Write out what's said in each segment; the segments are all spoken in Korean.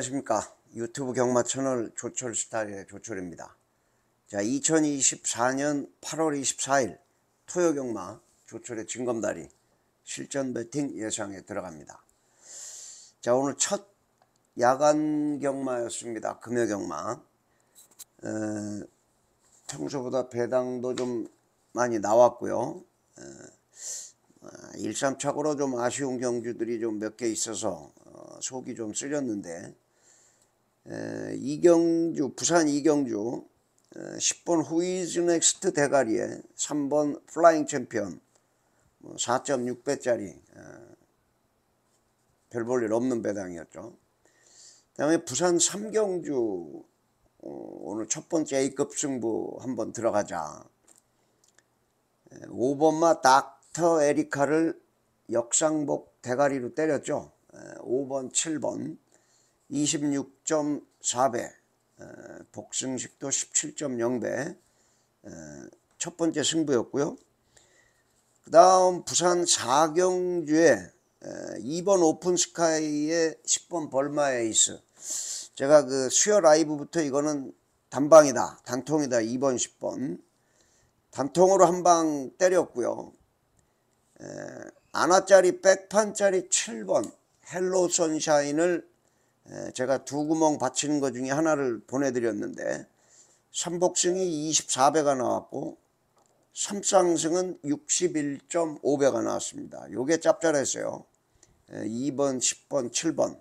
안녕하십니까. 유튜브 경마 채널 조철 스타일의 조철입니다. 자 2024년 8월 24일 토요 경마 조철의 진검다리 실전 배팅 예상에 들어갑니다. 자 오늘 첫 야간 경마였습니다. 금요 경마. 어, 평소보다 배당도 좀 많이 나왔고요. 어, 일삼착오로 좀 아쉬운 경주들이 좀 몇 개 있어서 어, 속이 좀 쓰렸는데 에, 이경주 부산 이경주 에, 10번 후이즈 넥스트 대가리에 3번 플라잉 챔피언 뭐 4.6배짜리 별 볼 일 없는 배당이었죠. 그 다음에 부산 삼경주 어, 오늘 첫 번째 A급 승부 한번 들어가자. 5번마 닥터 에리카를 역삼복 대가리로 때렸죠. 5번, 7번 26.4배 복승식도 17.0배 첫 번째 승부였고요. 그 다음 부산 사경주에 2번 오픈스카이의 10번 벌마 에이스. 제가 그 수요 라이브부터 이거는 단방이다 단통이다 2번 10번. 단통으로 한 방 때렸고요. 아나짜리 백판짜리 7번 헬로 선샤인을 제가 두 구멍 받치는 것 중에 하나를 보내드렸는데 삼복승이 24배가 나왔고 삼쌍승은 61.5배가 나왔습니다. 요게 짭짤했어요. 2번, 10번, 7번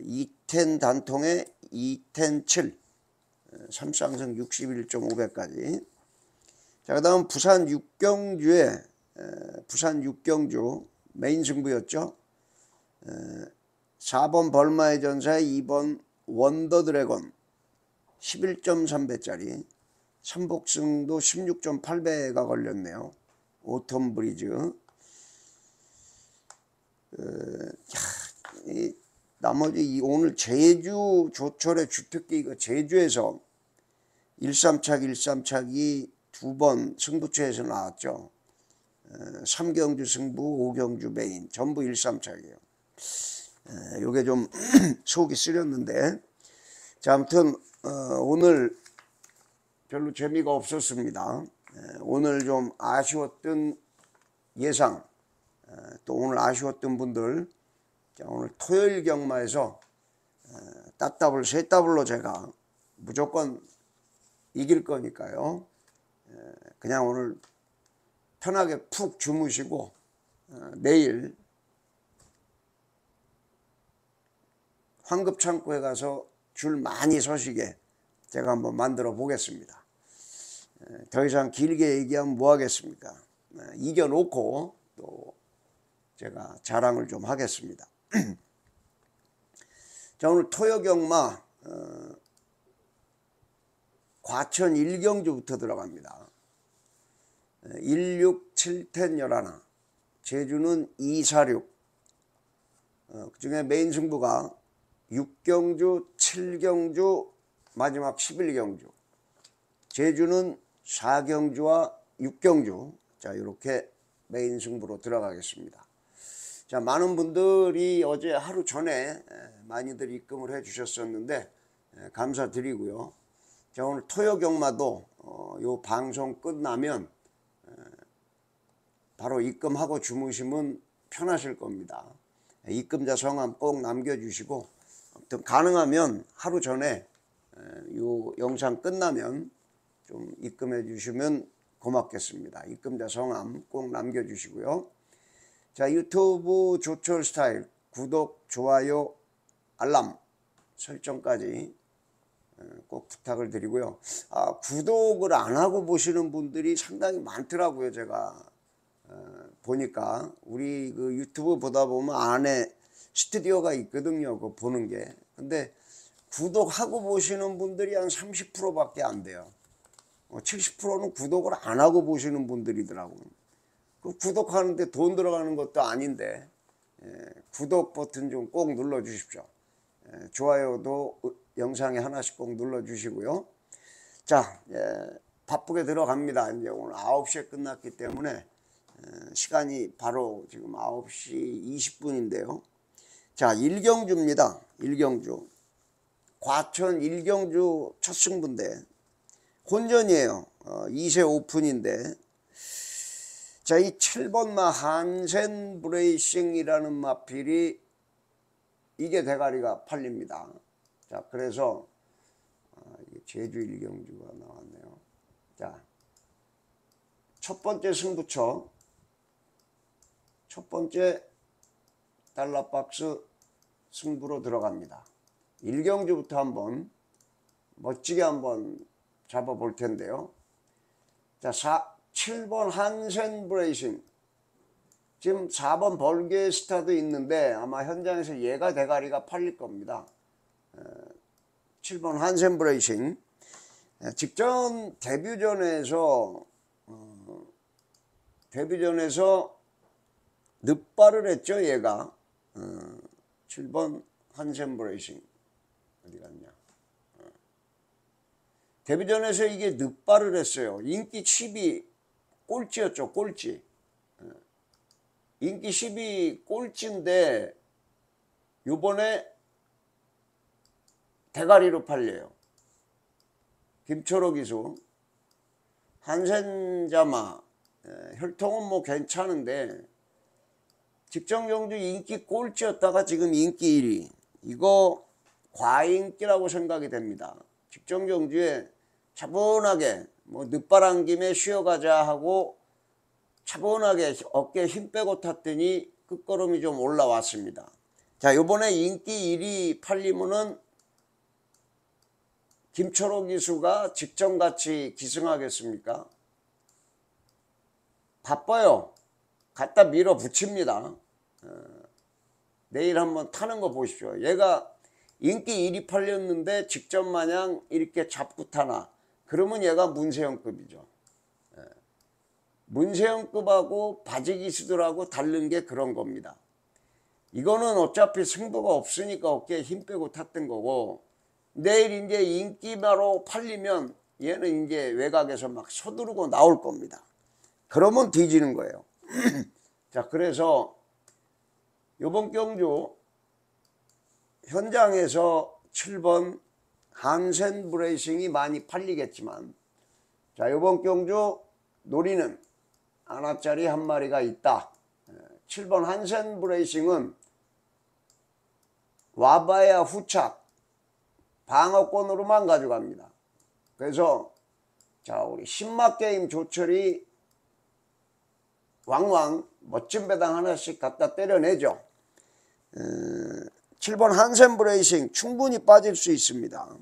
2 ten 단통에 2 ten 7 삼쌍승 61.5배까지 자, 그 다음 부산 육경주에 부산 육경주 메인 승부였죠. 4번 벌마의 전사에 2번 원더 드래곤 11.3배짜리 삼복승도 16.8배가 걸렸네요. 오톰 브리즈. 이, 나머지 이 오늘 제주 조철의 주특기 이거 제주에서 1삼착 1삼착이 두 번 승부처에서 나왔죠. 어, 삼경주 승부, 오경주 메인 전부 1삼착이에요. 요게 좀 속이 쓰렸는데 자 아무튼 어, 오늘 별로 재미가 없었습니다. 에, 오늘 좀 아쉬웠던 예상 에, 또 오늘 아쉬웠던 분들 자, 오늘 토요일 경마에서 에, 따따블 세따블로 제가 무조건 이길 거니까요. 그냥 오늘 편하게 푹 주무시고 어, 내일 황급창고에 가서 줄 많이 서시게 제가 한번 만들어 보겠습니다. 더 이상 길게 얘기하면 뭐 하겠습니까? 이겨놓고 또 제가 자랑을 좀 하겠습니다. 자 오늘 토요경마 어, 과천 1경주부터 들어갑니다. 16, 7텐 11 제주는 246 어, 그 중에 메인 승부가 6경주, 7경주, 마지막 11경주. 제주는 4경주와 6경주. 자, 이렇게 메인 승부로 들어가겠습니다. 자, 많은 분들이 어제 하루 전에 많이들 입금을 해 주셨었는데 감사드리고요. 자, 오늘 토요 경마도 어, 요 방송 끝나면 바로 입금하고 주무시면 편하실 겁니다. 입금자 성함 꼭 남겨주시고 아무튼 가능하면 하루 전에 이 영상 끝나면 좀 입금해 주시면 고맙겠습니다. 입금자 성함 꼭 남겨주시고요. 자 유튜브 조철 스타일 구독, 좋아요, 알람 설정까지 꼭 부탁을 드리고요. 아, 구독을 안 하고 보시는 분들이 상당히 많더라고요. 제가 어, 보니까 우리 그 유튜브 보다 보면 안에 스튜디오가 있거든요. 그 보는 게. 근데 구독하고 보시는 분들이 한 30%밖에 안 돼요. 70%는 어, 구독을 안 하고 보시는 분들이더라고요. 그 구독하는데 돈 들어가는 것도 아닌데 예, 구독 버튼 좀 꼭 눌러 주십시오. 예, 좋아요도 영상에 하나씩 꼭 눌러 주시고요. 자, 예, 바쁘게 들어갑니다. 이제 오늘 9시에 끝났기 때문에 예, 시간이 바로 지금 9시 20분인데요. 자, 일경주입니다. 일경주. 과천 일경주 첫 승부인데 혼전이에요. 어, 2세 오픈인데 자, 이 7번 마 한센 브레이싱이라는 마필이 이게 대가리가 팔립니다. 자, 그래서 아, 제주 일경주가 나왔네요. 자, 첫 번째 승부처 첫 번째 달러 박스 승부로 들어갑니다. 일경주부터 한번 멋지게 한번 잡아볼 텐데요. 자, 4, 7번 한센 브레이싱. 지금 4번 벌게스타도 있는데 아마 현장에서 얘가 대가리가 팔릴 겁니다. 7번 한센 브레이싱. 직전 데뷔전에서 어, 데뷔전에서 늑발을 했죠 얘가 어, 7번 한센 브레이싱. 어디 갔냐? 어. 데뷔전에서 이게 늑발을 했어요. 인기 10위 꼴찌였죠 꼴찌. 어. 인기 10위 꼴찌인데 요번에 대가리로 팔려요. 김초로 기수. 한센자마. 예, 혈통은 뭐 괜찮은데 직전 경주 인기 꼴찌였다가 지금 인기 1위 이거 과인기라고 생각이 됩니다 직전 경주에 차분하게 뭐 늦바람 김에 쉬어가자 하고 차분하게 어깨에 힘 빼고 탔더니 끝걸음이 좀 올라왔습니다 자 요번에 인기 1위 팔리면은 김철호 기수가 직전같이 기승하겠습니까? 바빠요. 갖다 밀어붙입니다. 어, 내일 한번 타는 거 보십시오. 얘가 인기 1위 팔렸는데 직전 마냥 이렇게 잡고 타나 그러면 얘가 문세영급이죠. 예. 문세영급하고 바지 기수들하고 다른 게 그런 겁니다. 이거는 어차피 승부가 없으니까 어깨에 힘 빼고 탔던 거고 내일 이제 인기마로 팔리면 얘는 이제 외곽에서 막 서두르고 나올 겁니다. 그러면 뒤지는 거예요. 자, 그래서 요번 경주 현장에서 7번 한센 브레이싱이 많이 팔리겠지만 자, 요번 경주 노리는 하나짜리 한 마리가 있다. 7번 한센 브레이싱은 와봐야 후착 방어권으로만 가져갑니다. 그래서 자 우리 신막게임 조철이 왕왕 멋진 배당 하나씩 갖다 때려내죠. 어, 7번 한센 브레이싱 충분히 빠질 수 있습니다.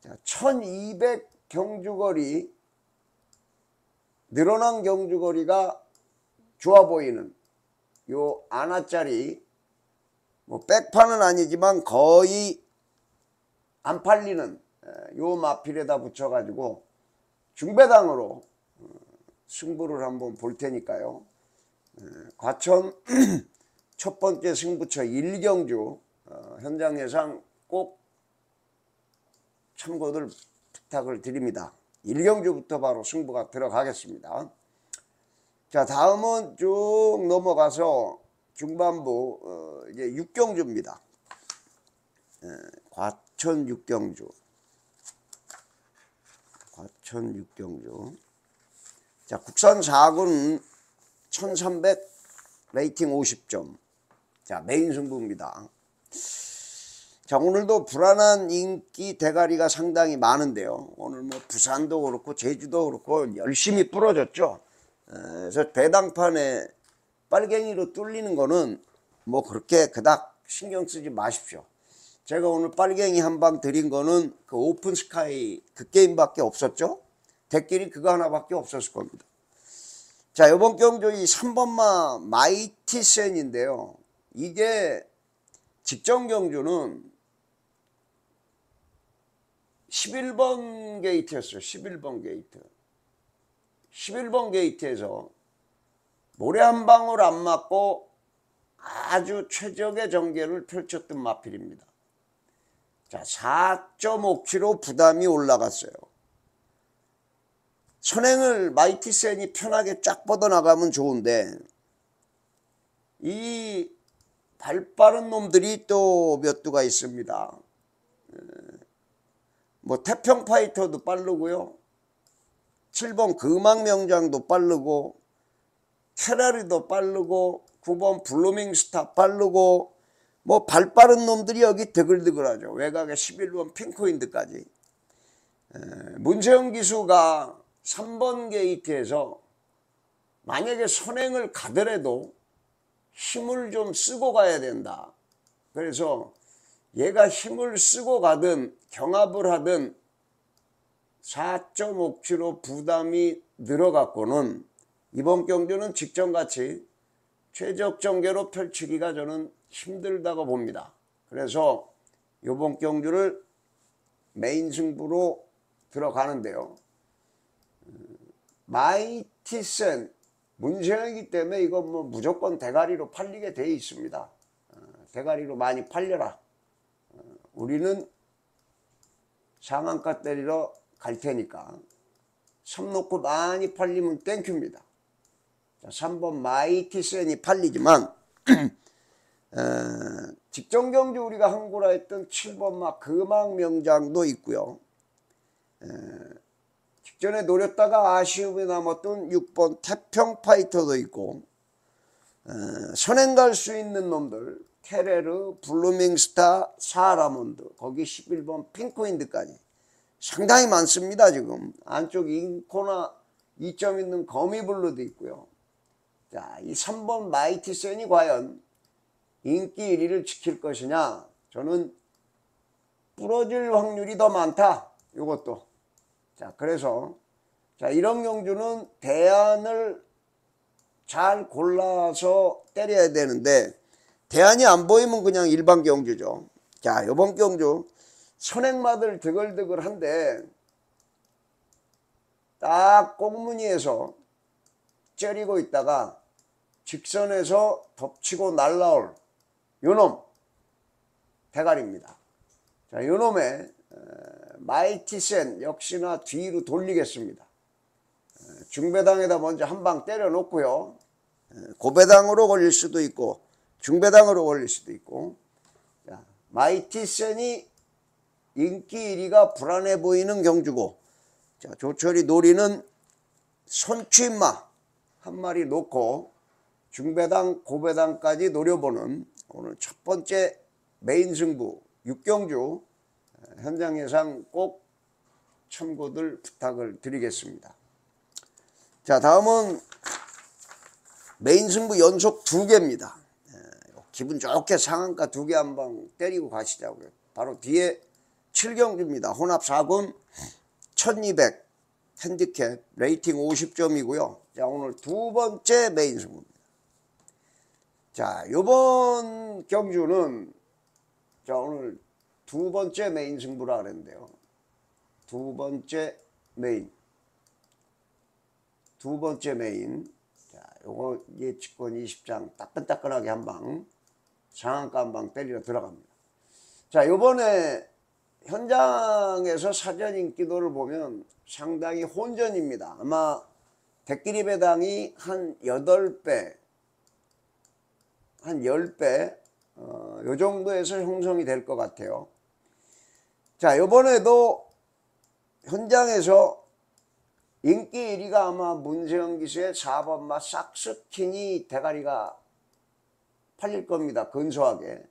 자, 1200 경주거리 늘어난 경주거리가 좋아 보이는 요 아나짜리 뭐 백판은 아니지만 거의 안 팔리는 요 마필에다 붙여가지고 중배당으로 어, 승부를 한번 볼 테니까요. 과천 첫 번째 승부처 일경주 어, 현장 예상 꼭 참고들 부탁을 드립니다. 일경주부터 바로 승부가 들어가겠습니다. 자 다음은 쭉 넘어가서 중반부 어, 이제 육경주입니다. 과천 육경주 과천 육경주 자 국산 4군 1300 rating 50점. 자 메인 승부입니다. 자 오늘도 불안한 인기 대가리가 상당히 많은데요. 오늘 뭐 부산도 그렇고 제주도 그렇고 열심히 부러졌죠. 그래서 배당판에 빨갱이로 뚫리는 거는 뭐 그렇게 그닥 신경 쓰지 마십시오. 제가 오늘 빨갱이 한 방 드린 거는 그 오픈 스카이 그 게임밖에 없었죠. 대길이 그거 하나밖에 없었을 겁니다. 자, 이번 경주 이 3번마 마이티센인데요. 이게 직전 경주는 11번 게이트였어요. 11번 게이트. 11번 게이트에서 모래 한 방울 안 맞고 아주 최적의 전개를 펼쳤던 마필입니다. 자, 4.5kg 부담이 올라갔어요. 선행을 마이티센이 편하게 쫙 뻗어나가면 좋은데 이 발 빠른 놈들이 또 몇 두가 있습니다. 에, 뭐 태평 파이터도 빠르고요. 7번 금왕명장도 빠르고 테라리도 빠르고 9번 블루밍 스타 빠르고 뭐 발 빠른 놈들이 여기 드글드글하죠. 외곽에 11번 핑크윈드까지. 에, 문세영 기수가 3번 게이트에서 만약에 선행을 가더라도 힘을 좀 쓰고 가야 된다. 그래서 얘가 힘을 쓰고 가든 경합을 하든 4.5kg 부담이 늘어갔고는 이번 경주는 직전같이 최적 전개로 펼치기가 저는 힘들다고 봅니다. 그래서 이번 경주를 메인 승부로 들어가는데요. 마이티센 문세영이기 때문에 이거 뭐 무조건 대가리로 팔리게 돼 있습니다. 어, 대가리로 많이 팔려라. 어, 우리는 상한가 때리러 갈 테니까 섬 놓고 많이 팔리면 thank you입니다. 자, 3번 마이티센이 팔리지만 어, 직전 경주 우리가 항구라 했던 7번 막 금왕 명장도 있고요. 에, 직전에 노렸다가 아쉬움이 남았던 6번 태평 파이터도 있고 에, 선행 갈 수 있는 놈들 테레르, 블루밍스타, 사라몬드 거기 11번 핑크윈드까지 상당히 많습니다 지금. 안쪽 인코너 이점 있는 거미블루도 있고요. 자, 이 3번 마이티센이 과연 인기 1위를 지킬 것이냐? 저는 부러질 확률이 더 많다 이것도 자 그래서 자 이런 경주는 대안을 잘 골라서 때려야 되는데 대안이 안 보이면 그냥 일반 경주죠 자 이번 경주 선행마들 드글드글한데 딱 꽁무니에서 째리고 있다가 직선에서 덮치고 날라올 요놈 대가리입니다. 자, 요놈의 마이티센 역시나 뒤로 돌리겠습니다. 중배당에다 먼저 한 방 때려 놓고요. 고배당으로 걸릴 수도 있고 중배당으로 걸릴 수도 있고 자, 마이티센이 인기 1위가 불안해 보이는 경주고 자, 조철이 노리는 손취마 한 마리 놓고 중배당 고배당까지 노려보는 오늘 첫 번째 메인 승부 6경주 현장 예상 꼭 참고들 부탁을 드리겠습니다. 자 다음은 메인 승부 연속 두 개입니다. 기분 좋게 상한가 두 개 한 방 때리고 가시자고요. 바로 뒤에 7경주입니다. 혼합 4군 1200 핸디캡 rating 50점이고요. 자 오늘 두 번째 메인 승부입니다. 자 요번 경주는 자 오늘 두 번째 메인 승부라 그랬는데요. 두 번째 메인 두 번째 메인 자 요거 예측권 20장 따끈따끈하게 한방 상한가 한 방 때리러 들어갑니다. 자 요번에 현장에서 사전 인기도를 보면 상당히 혼전입니다. 아마 대끼리 배당이 한 8배, 한 10배, 어, 요 정도에서 형성이 될 것 같아요. 자, 요번에도 현장에서 인기 1위가 아마 문세영 기수의 4번 마 삭스킹이 대가리가 팔릴 겁니다. 근소하게.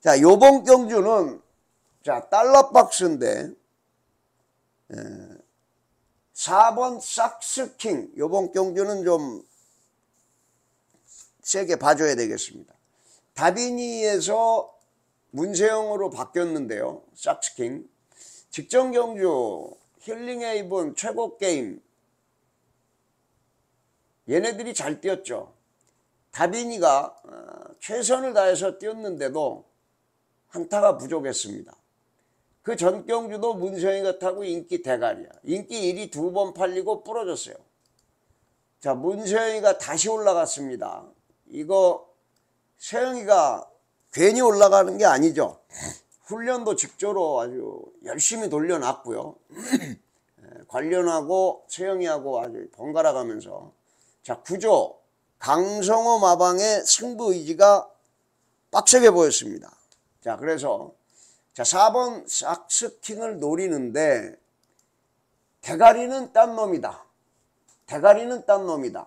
자, 요번 경주는 자, 달러 박스인데, 에, 4번 삭스킹, 요번 경주는 좀 세게 봐줘야 되겠습니다. 다비니에서 문세영으로 바뀌었는데요. 삭스킹. 직전 경주 힐링 에이븐 최고 게임 얘네들이 잘 뛰었죠. 다비니가 어, 최선을 다해서 뛰었는데도 한타가 부족했습니다. 그 전 경주도 문세영이가 타고 인기 대가리야. 인기 1위 두 번 팔리고 부러졌어요. 자 문세영이가 다시 올라갔습니다. 이거 세영이가 괜히 올라가는 게 아니죠. 훈련도 직조로 아주 열심히 돌려놨고요. 관련하고 세영이하고 아주 번갈아 가면서 자 구조 강성호 마방의 승부 의지가 빡세게 보였습니다. 자, 그래서 자, 4번 삭스킹을 노리는데 대가리는 딴 놈이다. 대가리는 딴 놈이다.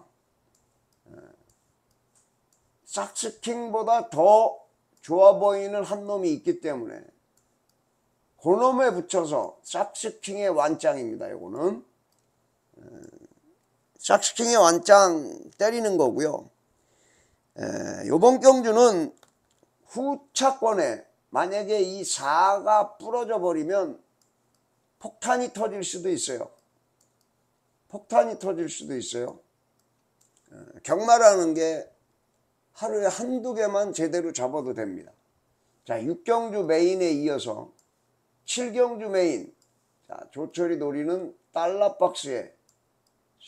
삭스킹보다 더 좋아 보이는 한 놈이 있기 때문에 그 놈에 붙여서 삭스킹의 완짱입니다. 이거는 삭스킹의 완짱 때리는 거고요. 에, 요번 경주는 후차권에 만약에 이 4가 부러져 버리면 폭탄이 터질 수도 있어요. 폭탄이 터질 수도 있어요. 에, 경마라는 게 하루에 한두 개만 제대로 잡아도 됩니다. 자, 6경주 main에 이어서 7경주 메인. 자, 조철이 노리는 달러 박스에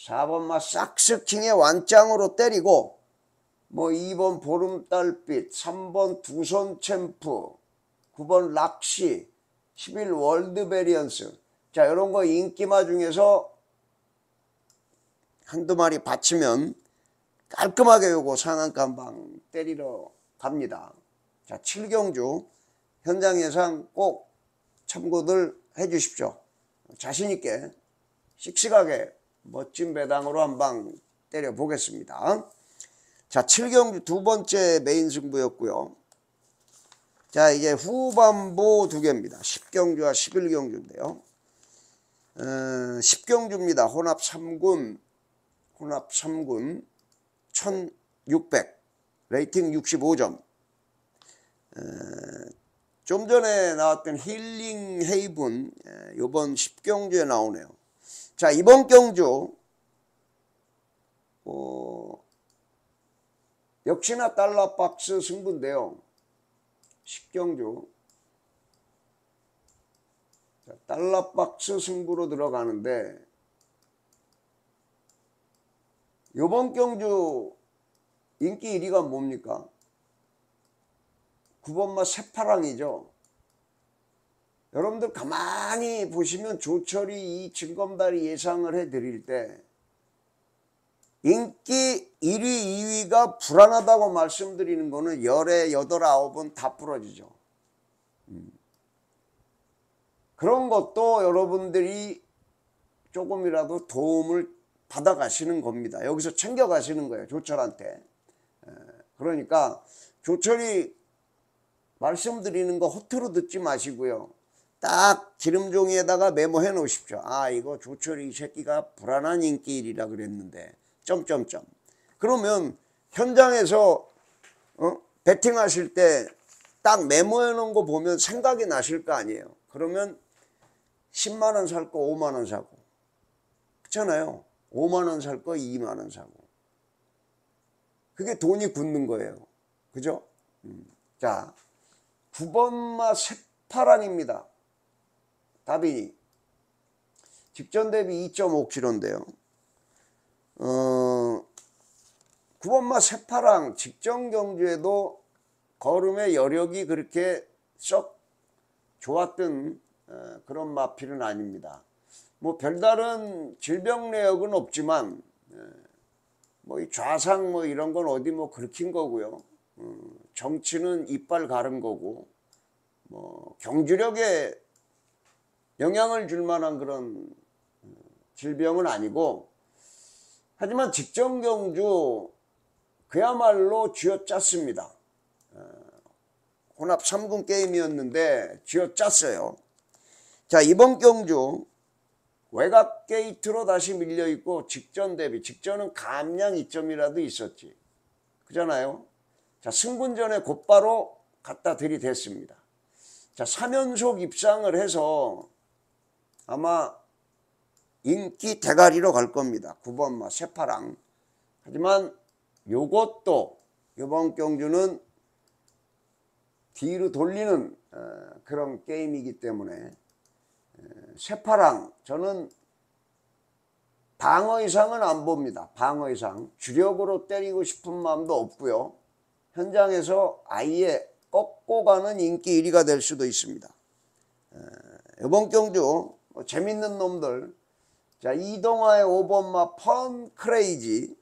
4번마 싹스킹의 완짱으로 때리고 뭐 2번 보름달빛, 3번 두손 챔프, 9번 락시, 11 월드 베리언스. 자, 이런 거 인기마 중에서 한두 마리 받치면 깔끔하게 요거 상한가 한방 때리러 갑니다. 자, 7경주 현장 예상 꼭 참고들 해 주십시오. 자신있게 씩씩하게 멋진 배당으로 한 방 때려 보겠습니다. 자, 7경주 두 번째 메인 승부였고요. 자, 이제 후반부 두 개입니다. 10경주와 11경주인데요. 어, 10경주입니다. 혼합 3군, 혼합 3군 1600, rating 65점. 어, 좀 전에 나왔던 힐링 헤이븐, 예, 요번 10경주에 나오네요. 자, 이번 경주, 어, 역시나 달러 박스 승부인데요. 10경주. 자, 달러 박스 승부로 들어가는데, 요번 경주 인기 1위가 뭡니까? 9번마 새파랑이죠. 여러분들 가만히 보시면 조철이 이 증검다리 예상을 해드릴 때 인기 1위, 2위가 불안하다고 말씀드리는 거는 열에 여덟 아홉은 다 부러지죠. 음. 그런 것도 여러분들이 조금이라도 도움을 받아가시는 겁니다. 여기서 챙겨가시는 거예요. 조철한테. 그러니까 조철이 말씀드리는 거 허투루 듣지 마시고요. 딱 기름종이에다가 메모해 놓으십시오. 아 이거 조철이 이 새끼가 불안한 인기일이라 그랬는데 점점점. 그러면 현장에서 어? 베팅하실 때 딱 메모해 놓은 거 보면 생각이 나실 거 아니에요. 그러면 10만 원 살 거 5만 원 사고 그렇잖아요. 5만 원 살 거 2만 원 사고 그게 돈이 굳는 거예요. 그죠? 음. 자 9번마 새파랑입니다. 답이 직전 대비 2.5kg인데요. 어, 9번마 새파랑 직전 경주에도 걸음의 여력이 그렇게 썩 좋았던 어, 그런 마필은 아닙니다. 뭐 별다른 질병 내역은 없지만 뭐 이 좌상 뭐 이런 건 어디 뭐 긁힌 거고요. 음, 정치는 이빨 가른 거고 뭐 경주력에 영향을 줄 만한 그런 음, 질병은 아니고 하지만 직전 경주 그야말로 쥐어짰습니다. 어, 혼합 3군 게임이었는데 쥐어짰어요. 자 이번 경주 외곽 게이트로 다시 밀려 있고 직전 대비 직전은 감량 2점이라도 있었지. 그잖아요? 자 승분전에 곧바로 갖다 들이댔습니다. 자 3연속 입상을 해서 아마 인기 대가리로 갈 겁니다. 9번마 새파랑. 하지만 요것도 이번 경주는 뒤로 돌리는 어, 그런 게임이기 때문에 쇠파랑 저는 방어 이상은 안 봅니다. 방어 이상. 주력으로 때리고 싶은 마음도 없고요. 현장에서 아예 꺾고 가는 인기 1위가 될 수도 있습니다. 이번 경주 뭐 재밌는 놈들 자 이동화의 5번마 펀 크레이지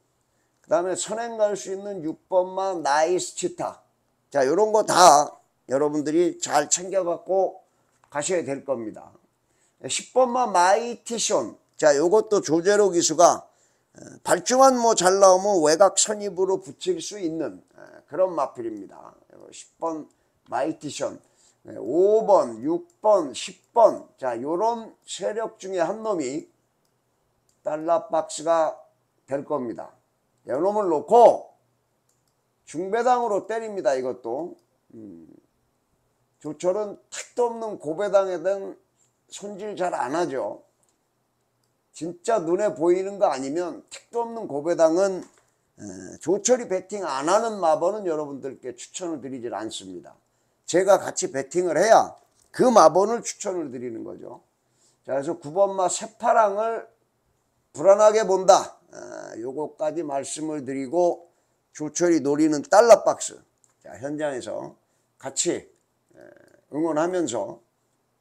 그 다음에 선행 갈 수 있는 6번마 나이스 치타 자, 요런 거 다 여러분들이 잘 챙겨갖고 가셔야 될 겁니다. 10번마 마이티션. 자, 요것도 조재로 기수가 어, 발주만 뭐 잘 나오면 외곽 선입으로 붙일 수 있는 어, 그런 마필입니다. 10번 마이티션. 5번, 6번, 10번. 자, 요런 세력 중에 한 놈이 달러 박스가 될 겁니다. 요 놈을 놓고 중배당으로 때립니다. 이것도. 음. 조철은 택도 없는 고배당에 든 손질 잘 안 하죠. 진짜 눈에 보이는 거 아니면 택도 없는 고배당은 에, 조철이 베팅 안 하는 마번은 여러분들께 추천을 드리질 않습니다. 제가 같이 베팅을 해야 그 마번을 추천을 드리는 거죠. 자, 그래서 9번마 새파랑을 불안하게 본다. 아, 요거까지 말씀을 드리고 조철이 노리는 달러 박스. 자, 현장에서 같이 응원하면서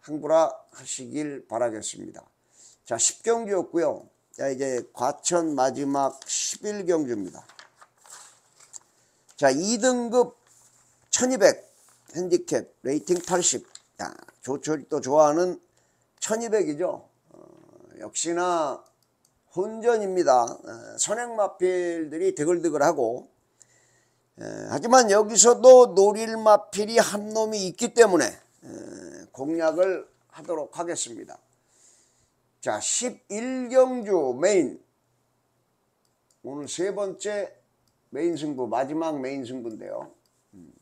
항불화 하시길 바라겠습니다. 자, 10경주였고요. 자, 이제 과천 마지막 11경주입니다. 자, 2등급 1200 핸디캡 rating 80. 자, 조철이 또 좋아하는 1200이죠. 어, 역시나 혼전입니다. 어, 선행마필들이 드글드글하고 에, 하지만 여기서도 노릴 마필이 한 놈이 있기 때문에 에, 공략을 하도록 하겠습니다. 자, 11경주 메인. 오늘 세 번째 메인 승부, 마지막 메인 승부인데요. 음,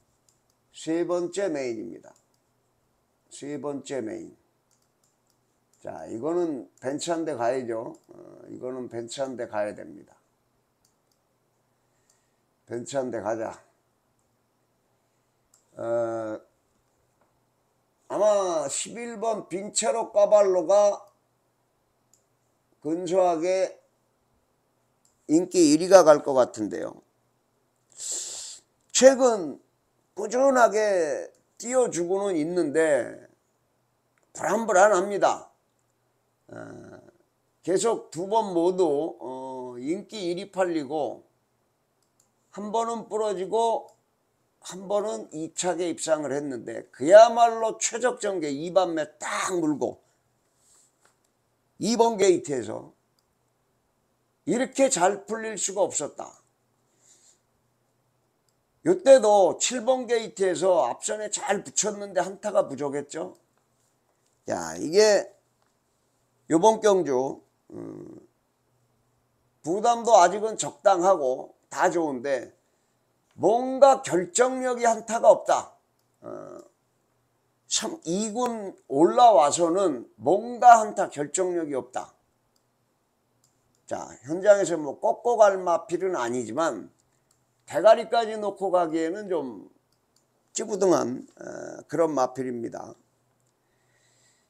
세 번째 메인입니다. 세 번째 메인. 자, 이거는 벤츠 한대 가야죠. 어, 이거는 벤츠 한대 가야 됩니다. 벤츠 한대 가자. 어, 아마 11번 빈체로 까발로가 근소하게 인기 1위가 갈 것 같은데요. 최근 꾸준하게 띄워주고는 있는데 불안불안합니다. 어, 계속 두 번 모두 어, 인기 1위 팔리고 한 번은 부러지고 한 번은 2차게 입상을 했는데 그야말로 최적 전개 2반매 딱 물고 2번 게이트에서 이렇게 잘 풀릴 수가 없었다. 이때도 7번 게이트에서 앞선에 잘 붙였는데 한타가 부족했죠. 야 이게 요번 경주 음, 부담도 아직은 적당하고 다 좋은데 뭔가 결정력이 한타가 없다. 어, 참 2군 올라와서는 뭔가 한타 결정력이 없다. 자 현장에서 뭐 꺾고 갈 마필은 아니지만 대가리까지 놓고 가기에는 좀 찌부둥한 어, 그런 마필입니다.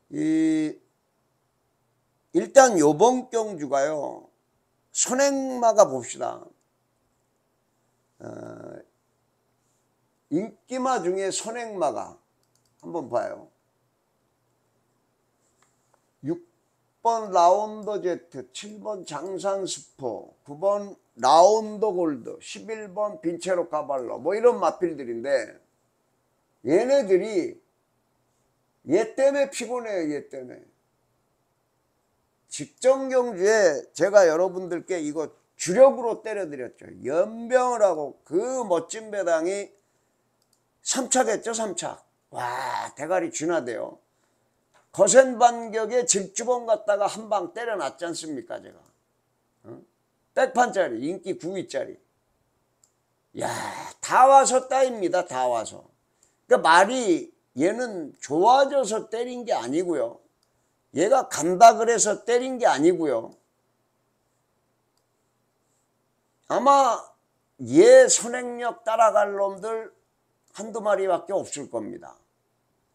이 일단 요번 경주가요 선행마가 봅시다. 어, 인기마 중에 선행마가 한번 봐요. 6번 라운더 제트, 7번 장산 스포, 9번 라운더 골드, 11번 빈체로 카발로 뭐 이런 마필들인데 얘네들이 얘 때문에 피곤해요. 얘 때문에. 직전 경주에 제가 여러분들께 이거 주력으로 때려드렸죠. 연병을 하고 그 멋진 배당이 3차겠죠. 3차. 와 대가리 쥐나대요. 거센 반격에 질주봉 갖다가 한 방 때려놨지 않습니까 제가. 어? 백판짜리 인기 9위짜리. 야다 와서 따입니다. 다 와서. 그러니까 말이 얘는 좋아져서 때린 게 아니고요. 얘가 간다 그래서 때린 게 아니고요. 아마 얘 선행력 따라갈 놈들 한두 마리밖에 없을 겁니다.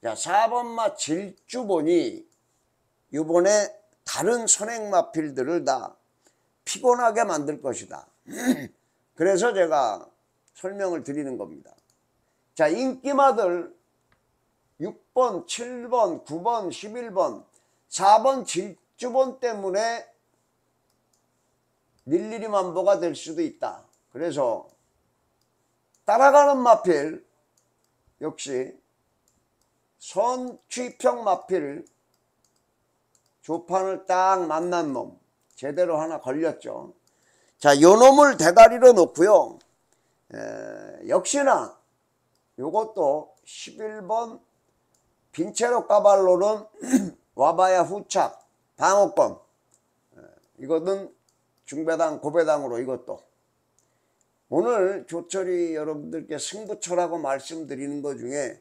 자, 4번마 질주본이 이번에 다른 선행마필들을 다 피곤하게 만들 것이다. 그래서 제가 설명을 드리는 겁니다. 자, 인기마들 6번, 7번, 9번, 11번, 4번 질주본 때문에 일일이 만보가 될 수도 있다. 그래서 따라가는 마필 역시 선취평 마필 조판을 딱 만난 놈 제대로 하나 걸렸죠. 자, 요 놈을 대가리로 놓고요. 에, 역시나 요것도 11번 빈체로 까발로는 와봐야 후착 방어권 에, 이거는 중배당 고배당으로 이것도 오늘 조철이 여러분들께 승부처라고 말씀드리는 것 중에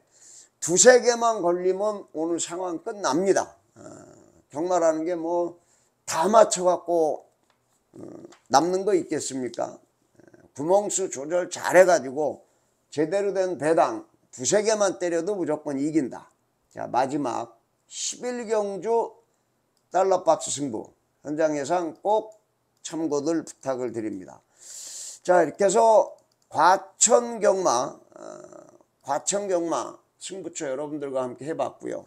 두세 개만 걸리면 오늘 상황 끝납니다. 어, 경마라는 게 뭐 다 맞춰갖고 어, 남는 거 있겠습니까? 구멍수 조절 잘해가지고 제대로 된 배당 두세 개만 때려도 무조건 이긴다. 자 마지막 11경주 달러박스 승부 현장 예상 꼭 참고들 부탁을 드립니다. 자 이렇게 해서 과천경마 어, 과천경마 승부처 여러분들과 함께 해봤고요.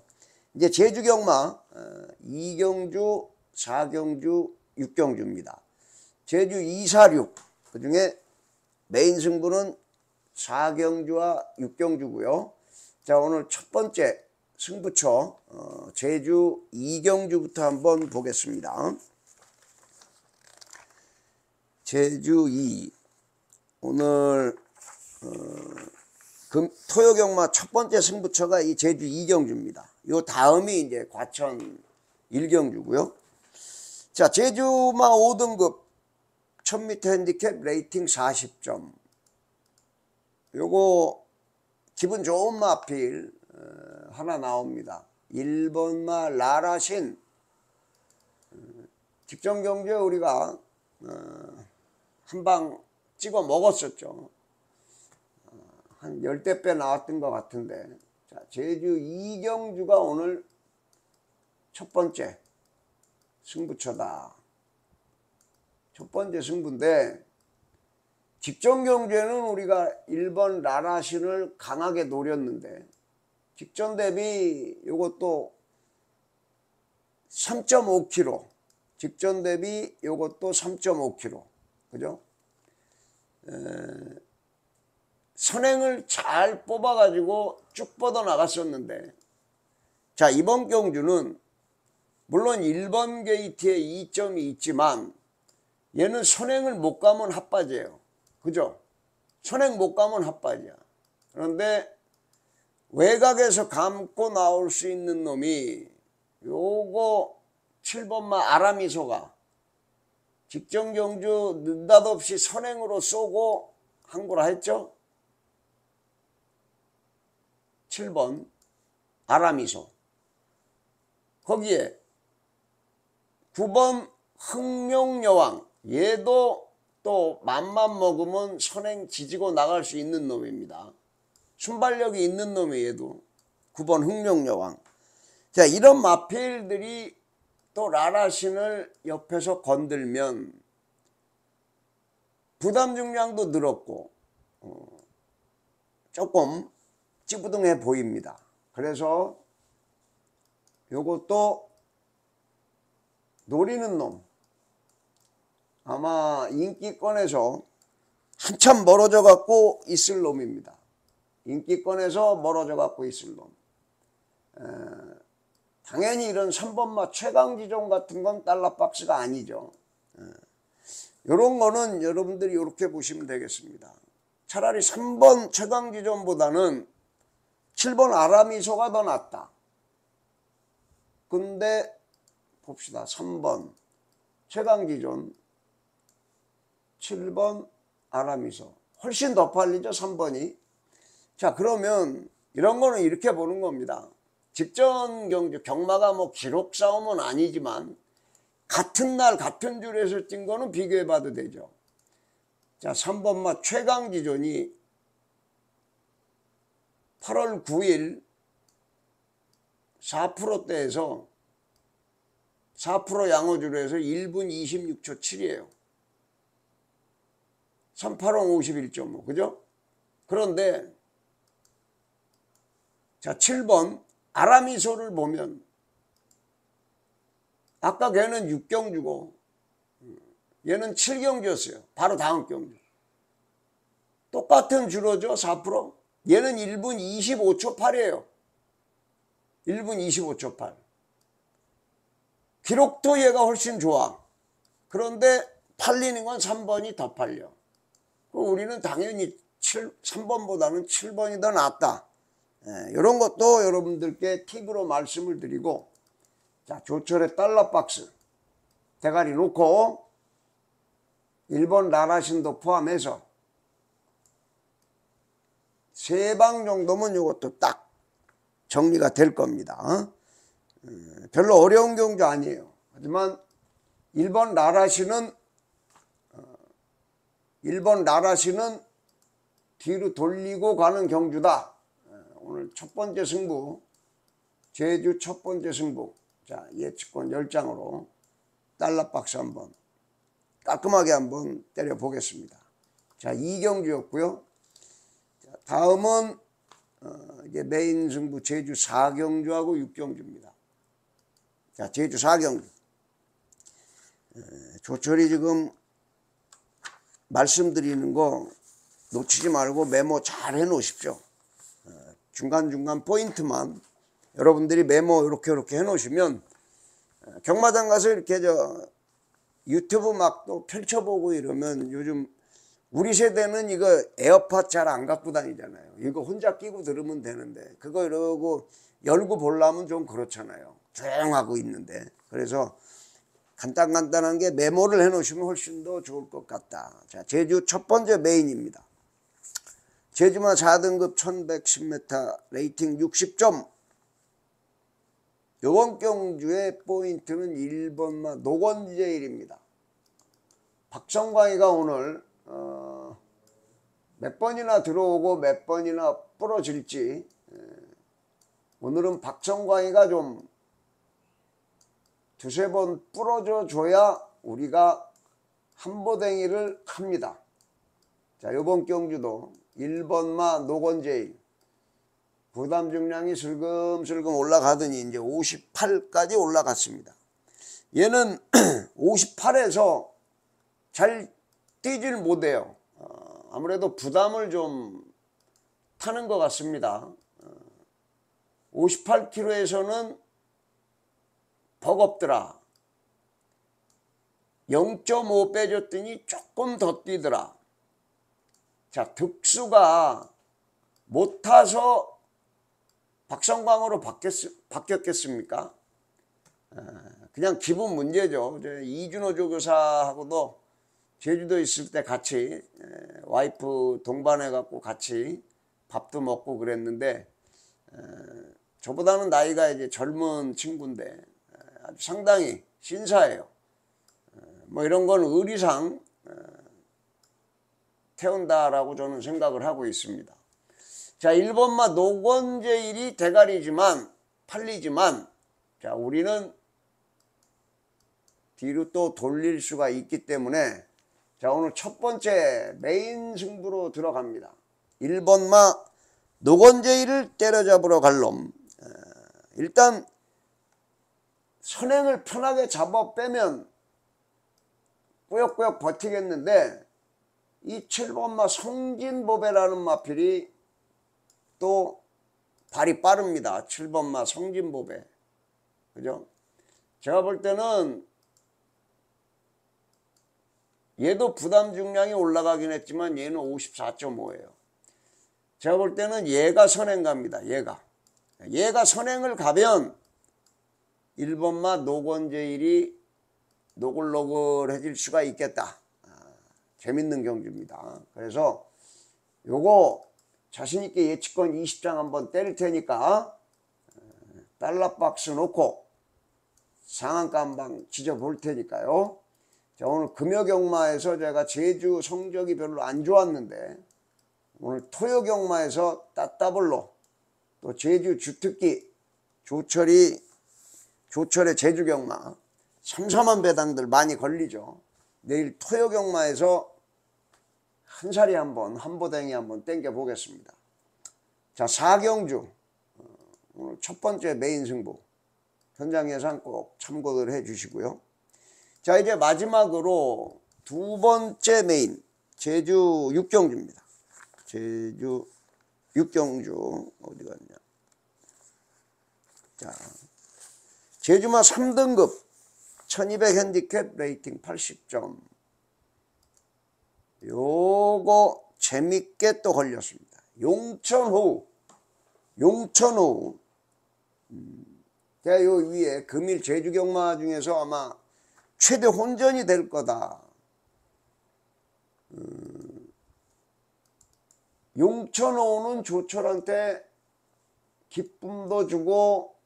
이제 제주경마 어, 2경주, 4경주, 6경주입니다. 제주 246, 그 중에 메인 승부는 4경주와 6경주고요. 자 오늘 첫 번째 승부처 어, 제주 2경주부터 한번 보겠습니다. 제주 2 오늘 어, 금, 토요경마 첫 번째 승부처가 이 제주 2경주입니다. 요 다음이 이제 과천 1경주고요. 자 제주마 5등급 1000m 핸디캡 rating 40점 요거 기분 좋은 마필 어, 하나 나옵니다. 1번마 라라신 어, 직전 경주에 우리가 어, 한방 찍어 먹었었죠. 한 열대 배 나왔던 것 같은데 자, 제주 이경주가 오늘 첫 번째 승부처다. 첫 번째 승부인데 직전 경주에는 우리가 1번 라라신을 강하게 노렸는데 직전 대비 이것도 3.5kg 직전 대비 이것도 3.5kg 그죠? 에, 선행을 잘 뽑아가지고 쭉 뻗어 나갔었는데 자 이번 경주는 물론 1번 게이트에 2점이 있지만 얘는 선행을 못 가면 핫바지예요 그죠? 선행 못 가면 핫바지야 그런데 외곽에서 감고 나올 수 있는 놈이 요거 7번마 아라미소가 직전 경주 느닷없이 선행으로 쏘고 한 거라 했죠? 7번 아라미소 거기에 9번 흥룡여왕 얘도 또 맘만 먹으면 선행 지지고 나갈 수 있는 놈입니다. 순발력이 있는 놈이 얘도 9번 흥룡여왕 자 이런 마필들이 또 라라신을 옆에서 건들면 부담 중량도 늘었고 어, 조금 찌부둥해 보입니다. 그래서 요것도 노리는 놈 아마 인기권에서 한참 멀어져 갖고 있을 놈입니다. 인기권에서 멀어져 갖고 있을 놈. 에, 당연히 이런 3번마 최강지종 같은 건 달러박스가 아니죠. 이런 거는 여러분들이 이렇게 보시면 되겠습니다. 차라리 3번 최강지종보다는 7번 아라미소가 더 낫다. 근데 봅시다. 3번 최강지존 7번 아라미소 훨씬 더 팔리죠 3번이 자 그러면 이런 거는 이렇게 보는 겁니다 직전 경주 경마가 뭐 기록 싸움은 아니지만 같은 날 같은 줄에서 뛴 거는 비교해 봐도 되죠. 자 3번마 최강지존이 8월 9일 4%대에서 4% 양호주로 해서 1분 26초 7이에요. 385 51.5 그죠? 그런데 자 7번 아라미소를 보면 아까 걔는 6경주고 얘는 7경주였어요. 바로 다음 경주. 똑같은 주로죠. 4% 얘는 1분 25초 8이에요. 1분 25초 8. 기록도 얘가 훨씬 좋아. 그런데 팔리는 건 3번이 더 팔려. 우리는 당연히 7, 3번보다는 7번이 더 낫다. 예, 이런 것도 여러분들께 팁으로 말씀을 드리고 자 조철의 달러 박스 대가리 놓고 1번 라라신도 포함해서 세 방 정도면 이것도 딱 정리가 될 겁니다. 음, 별로 어려운 경주 아니에요. 하지만 1번 라라시는 1번 라라시는 뒤로 돌리고 가는 경주다. 어, 오늘 첫 번째 승부 제주 첫 번째 승부 자 예측권 10장으로 달러 박스 한번 깔끔하게 한번 때려 보겠습니다. 자, 이 경주였고요. 자, 다음은 어, 이제 메인 승부 제주 4경주하고 6경주입니다. 자, 제주 4경주. 에, 조철이 지금 말씀드리는 거 놓치지 말고 메모 잘 해 놓으십시오. 어, 중간중간 포인트만 여러분들이 메모 이렇게 이렇게 해 놓으시면 어, 경마장 가서 이렇게 저 유튜브 막 또 펼쳐보고 이러면 요즘 우리 세대는 이거 에어팟 잘 안 갖고 다니잖아요. 이거 혼자 끼고 들으면 되는데 그거 이러고 열고 보려면 좀 그렇잖아요. 조용하고 있는데 그래서 간단간단하게 메모를 해 놓으시면 훨씬 더 좋을 것 같다. 자, 제주 첫 번째 메인입니다. 제주마 4등급 1110m rating 60점 요번 경주의 포인트는 1번마 노건제일입니다. 박성광이가 오늘 어, 몇 번이나 들어오고 몇 번이나 부러질지 에, 오늘은 박성광이가 좀 두세 번 부러져 줘야 우리가 한보댕이를 합니다. 자, 요번 경주도 1번마 노건제일 부담 중량이 슬금슬금 올라가더니 이제 58까지 올라갔습니다. 얘는 58에서 잘 뛰질 못해요. 어, 아무래도 부담을 좀 타는 것 같습니다. 어, 58kg에서는 버겁더라. 0.5 빼줬더니 조금 더 뛰더라. 자, 득수가 못 타서 박성광으로 바뀌었, 바뀌었 겠습니까? 그냥 기분 문제죠. 이준호 조교사하고도 제주도 있을 때 같이 와이프 동반해 갖고 같이 밥도 먹고 그랬는데 저보다는 나이가 이제 젊은 친구인데 아주 상당히 신사예요. 뭐 이런 건 의리상 태운다라고 저는 생각을 하고 있습니다. 자, 1번마 노건제일이 대가리지만 팔리지만 자, 우리는 뒤로 또 돌릴 수가 있기 때문에 자, 오늘 첫 번째 메인 승부로 들어갑니다. 1번마 노건제일을 때려잡으러 갈 놈. 일단 선행을 편하게 잡아 빼면 꾸역꾸역 버티겠는데 이 7번마 성진보배라는 마필이 또 발이 빠릅니다. 7번마 성진보배. 그죠? 제가 볼 때는 얘도 부담 중량이 올라가긴 했지만 얘는 54.5예요. 제가 볼 때는 얘가 선행 갑니다. 얘가. 얘가 선행을 가면 1번마 노건제일이 노글노글해질 수가 있겠다. 아, 재밌는 경주입니다. 그래서 요거 자신있게 예측권 20장 한번 때릴 테니까 달러 박스 놓고 상한가 한방 지져볼 테니까요. 자, 오늘 금요경마에서 제가 제주 성적이 별로 안 좋았는데 오늘 토요경마에서 따따블로 또 제주 주특기 조철이 조철의 제주경마 삼삼한 배당들 많이 걸리죠. 내일 토요경마에서 한 사리 한번 한보댕이 한번 땡겨 보겠습니다. 자 사경주 어, 오늘 첫 번째 메인 승부 현장 예상 꼭 참고를 해 주시고요. 자 이제 마지막으로 두 번째 메인 제주 육경주입니다. 제주 육경주 어디 갔냐? 자, 제주마 3등급 1200 핸디캡 rating 80점. 요거 재밌게 또 걸렸습니다. 용천호 용천호 음, 제가 요 위에 금일 제주 경마 중에서 아마 최대 혼전이 될 거다. 음, 용천호는 조철한테 기쁨도 주고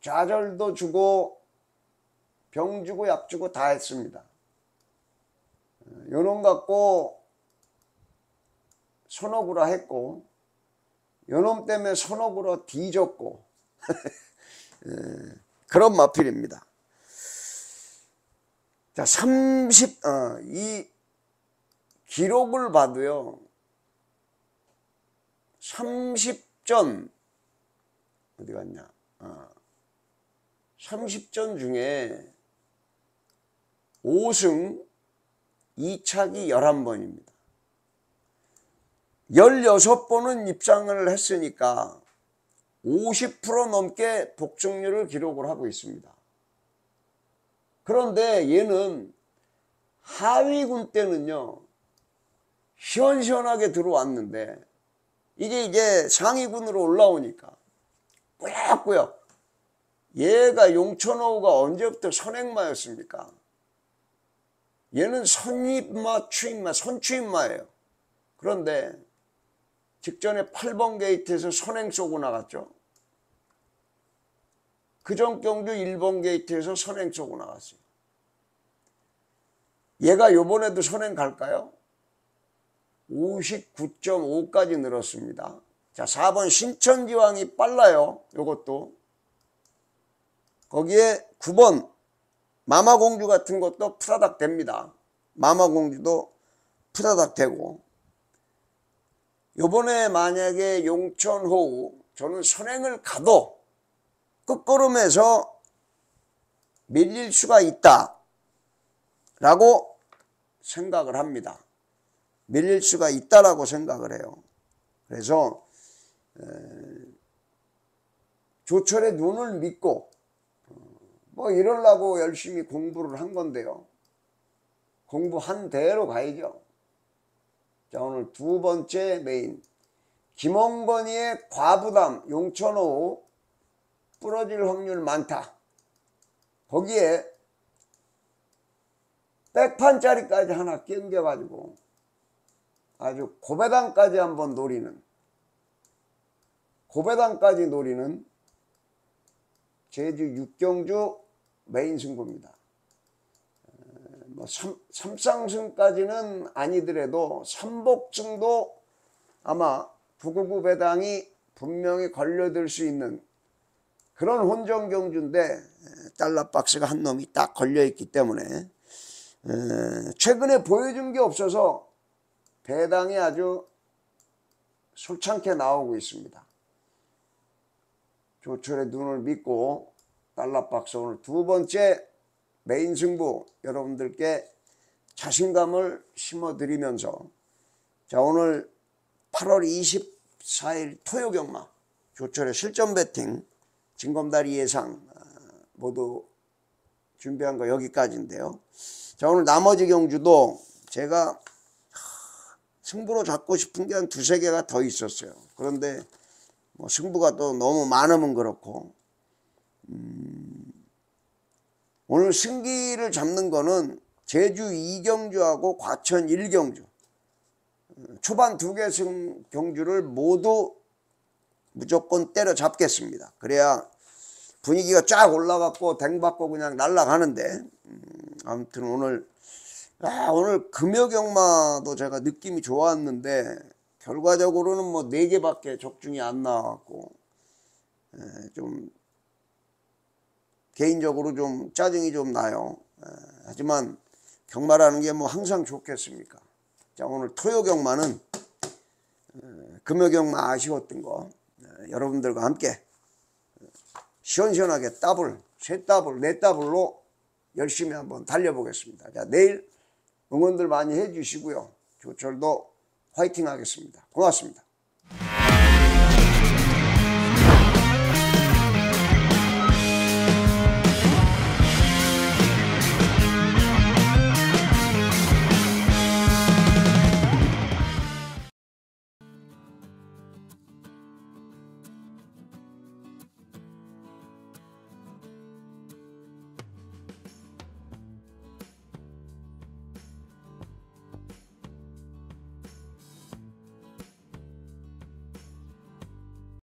좌절도 주고 병 주고 약 주고 다 했습니다. 요놈 갖고 손오구라 했고 요놈 때문에 손오구라 뒤졌고 예, 그런 마필입니다. 자, 30, 어, 이 기록을 봐도요, 30전, 어디 갔냐, 어, 30전 중에 5승 2차기 11번입니다. 16번은 입상을 했으니까 50% 넘게 독점률을 기록을 하고 있습니다. 그런데 얘는 하위군 때는요, 시원시원하게 들어왔는데, 이게 이제 상위군으로 올라오니까, 꾸역꾸역. 얘가 용천호가 언제부터 선행마였습니까? 얘는 선입마, 추임마, 선추임마예요. 그런데 직전에 8번 게이트에서 선행 쏘고 나갔죠. 그전 경주 1번 게이트에서 선행 쏘고 나갔어요. 얘가 요번에도 선행 갈까요? 59.5까지 늘었습니다. 자, 4번 신천지왕이 빨라요. 요것도. 거기에 9번 마마공주 같은 것도 프라닥 됩니다. 마마공주도 프라닥 되고 요번에 만약에 용천호우 저는 선행을 가도 끝걸음에서 밀릴 수가 있다 라고 생각을 합니다. 밀릴 수가 있다라고 생각을 해요. 그래서 조철의 눈을 믿고 뭐 이러려고 열심히 공부를 한 건데요. 공부한 대로 가야죠. 자 오늘 두 번째 메인 김홍건이의 과부담 용천호 부러질 확률 많다. 거기에 백판짜리까지 하나 끼얹어가지고 아주 고배당까지 한번 노리는 고배당까지 노리는 제주 육경주 메인 승부입니다. 뭐 삼, 삼상승까지는 아니더라도 삼복승도 아마 부구구 배당이 분명히 걸려들 수 있는 그런 혼전 경주인데 달러 박스가 한 놈이 딱 걸려 있기 때문에 최근에 보여준 게 없어서 배당이 아주 솔창게 나오고 있습니다. 조철의 눈을 믿고 달러 박스 오늘 두 번째 메인 승부 여러분들께 자신감을 심어드리면서 자 오늘 8월 24일 토요 경마 조철의 실전 배팅 진검다리 예상 어, 모두 준비한 거 여기까지인데요. 자 오늘 나머지 경주도 제가 승부로 잡고 싶은 게 한 두세 개가 더 있었어요. 그런데 뭐 승부가 또 너무 많으면 그렇고 음 오늘 승기를 잡는 거는 제주 2경주하고 과천 1경주 초반 두 개 승 경주를 모두 무조건 때려잡겠습니다. 그래야 분위기가 쫙 올라갔고 댕받고 그냥 날아가는데 음, 아무튼 오늘 아, 오늘 금요경마도 제가 느낌이 좋았는데 결과적으로는 뭐네 개밖에 적중이 안 나왔고 에, 좀 개인적으로 좀 짜증이 좀 나요. 에, 하지만 경마라는 게 뭐 항상 좋겠습니까? 자 오늘 토요 경마는 금요 경마 아쉬웠던 거 에, 여러분들과 함께 시원시원하게 더블, 세 더블, 네 더블로 열심히 한번 달려보겠습니다. 자 내일 응원들 많이 해주시고요. 조철도 화이팅 하겠습니다. 고맙습니다.